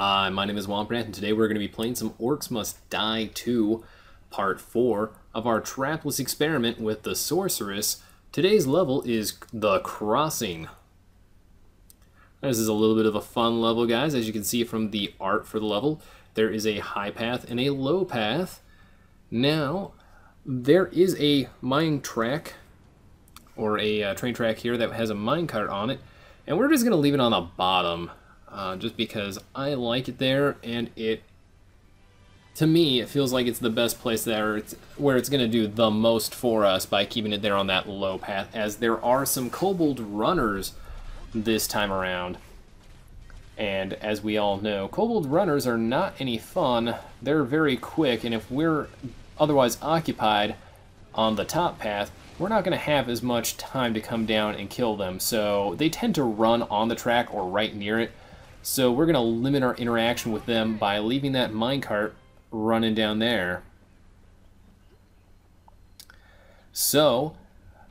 Hi, my name is Womp Rat, and today we're going to be playing some Orcs Must Die 2, Part 4 of our trapless experiment with the Sorceress. Today's level is The Crossing. This is a little bit of a fun level, guys. As you can see from the art for the level, there is a high path and a low path. Now, there is a mine track, or a uh, train track here that has a minecart on it, and we're just going to leave it on the bottom uh, just because I like it there, and it, to me, it feels like it's the best place there, it's, where it's going to do the most for us by keeping it there on that low path, as there are some kobold runners this time around. And as we all know, kobold runners are not any fun. They're very quick, and if we're otherwise occupied on the top path, we're not going to have as much time to come down and kill them. So they tend to run on the track or right near it. So we're going to limit our interaction with them by leaving that minecart running down there. So,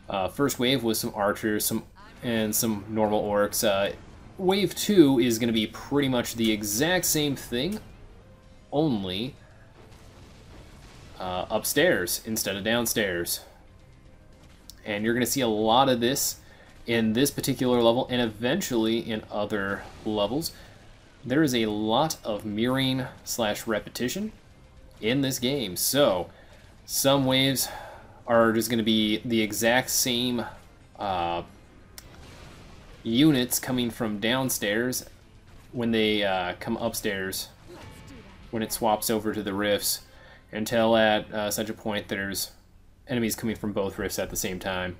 uh, first wave was some archers some and some normal orcs. Uh, wave 2 is going to be pretty much the exact same thing, only uh, upstairs instead of downstairs. And you're going to see a lot of this in this particular level and eventually in other levels. There is a lot of mirroring slash repetition in this game. So some waves are just going to be the exact same uh, units coming from downstairs when they uh, come upstairs when it swaps over to the rifts until at uh, such a point there's enemies coming from both rifts at the same time.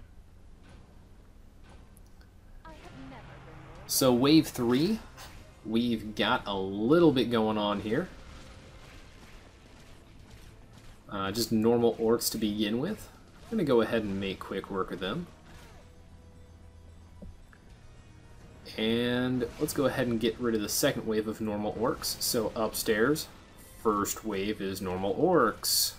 So wave 3, we've got a little bit going on here. Uh, just normal orcs to begin with. I'm going to go ahead and make quick work of them. And let's go ahead and get rid of the second wave of normal orcs. So upstairs, first wave is normal orcs.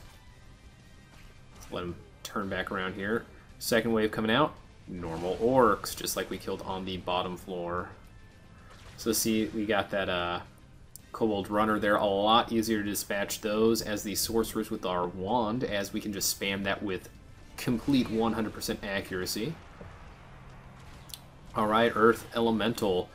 Let's let them turn back around here. Second wave coming out, normal orcs, just like we killed on the bottom floor. So see, we got that uh, kobold runner there. A lot easier to dispatch those as the sorceress with our wand, as we can just spam that with complete 100% accuracy. Alright, Earth Elemental.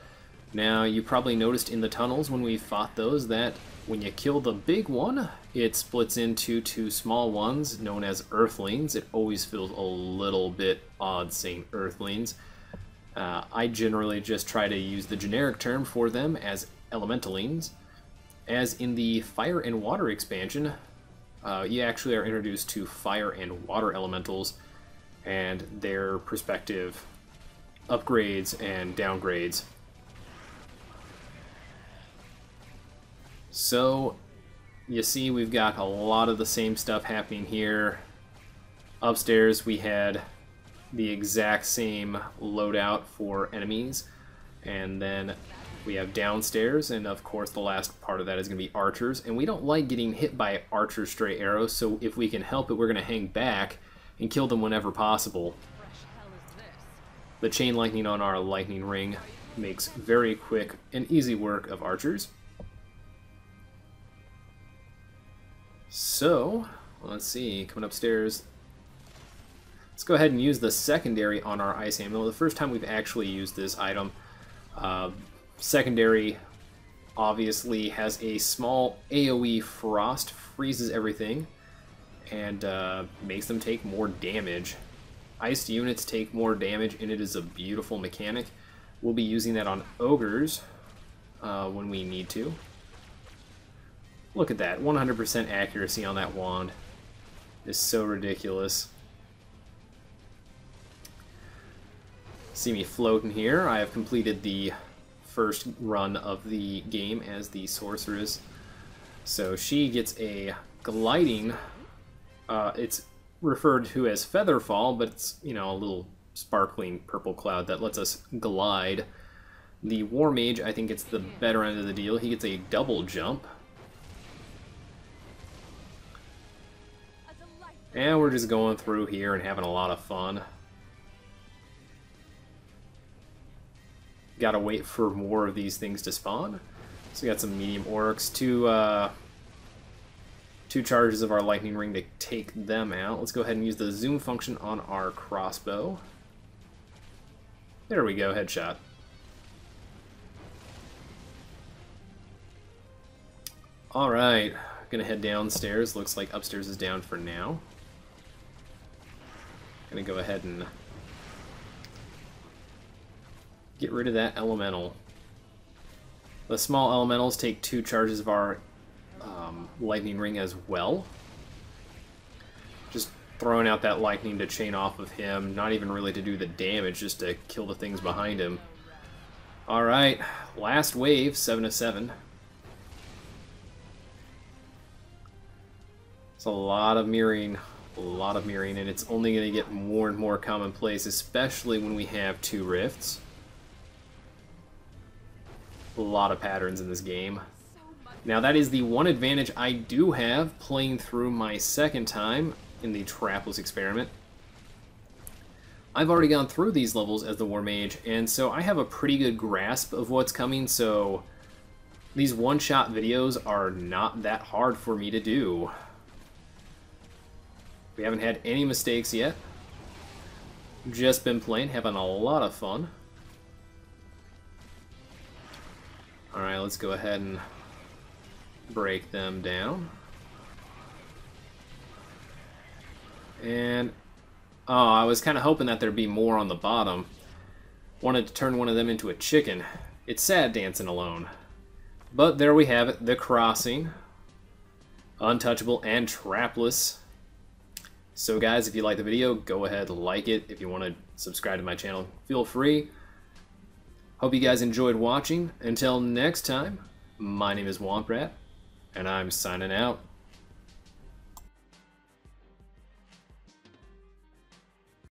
Now, you probably noticed in the tunnels when we fought those that when you kill the big one, it splits into two small ones known as Earthlings. It always feels a little bit odd saying Earthlings. Uh, I generally just try to use the generic term for them as elementalines. As in the Fire and Water expansion, uh, you actually are introduced to Fire and Water Elementals and their perspective upgrades and downgrades So, you see we've got a lot of the same stuff happening here. Upstairs we had the exact same loadout for enemies. And then we have downstairs, and of course the last part of that is going to be archers. And we don't like getting hit by archer stray arrows, so if we can help it, we're going to hang back and kill them whenever possible. The chain lightning on our lightning ring makes very quick and easy work of archers. So, let's see, coming upstairs. Let's go ahead and use the secondary on our ice ammo. The first time we've actually used this item. Uh, secondary obviously has a small AoE frost, freezes everything, and uh, makes them take more damage. Iced units take more damage, and it is a beautiful mechanic. We'll be using that on ogres uh, when we need to. Look at that, 100% accuracy on that wand. Is so ridiculous. See me floating here. I have completed the first run of the game as the sorceress. So she gets a gliding, uh, it's referred to as featherfall, but it's, you know, a little sparkling purple cloud that lets us glide. The War Mage, I think it's the better end of the deal. He gets a double jump, And we're just going through here and having a lot of fun. Gotta wait for more of these things to spawn. So we got some medium orcs, two uh, two charges of our lightning ring to take them out. Let's go ahead and use the zoom function on our crossbow. There we go, headshot. Alright, gonna head downstairs. Looks like upstairs is down for now. Gonna go ahead and get rid of that elemental. The small elementals take two charges of our um, lightning ring as well. Just throwing out that lightning to chain off of him, not even really to do the damage, just to kill the things behind him. Alright, last wave, 7 of 7. It's a lot of mirroring, a lot of mirroring, and it's only going to get more and more commonplace, especially when we have two rifts. A lot of patterns in this game. Now that is the one advantage I do have playing through my second time in the Trapless experiment. I've already gone through these levels as the War Mage, and so I have a pretty good grasp of what's coming, so these one-shot videos are not that hard for me to do. We haven't had any mistakes yet. Just been playing, having a lot of fun. Alright, let's go ahead and break them down. And, oh, I was kind of hoping that there'd be more on the bottom. Wanted to turn one of them into a chicken. It's sad dancing alone. But there we have it, The Crossing. Untouchable and trapless. So guys, if you like the video, go ahead, like it. If you want to subscribe to my channel, feel free. Hope you guys enjoyed watching. Until next time, my name is Womp Rat, and I'm signing out.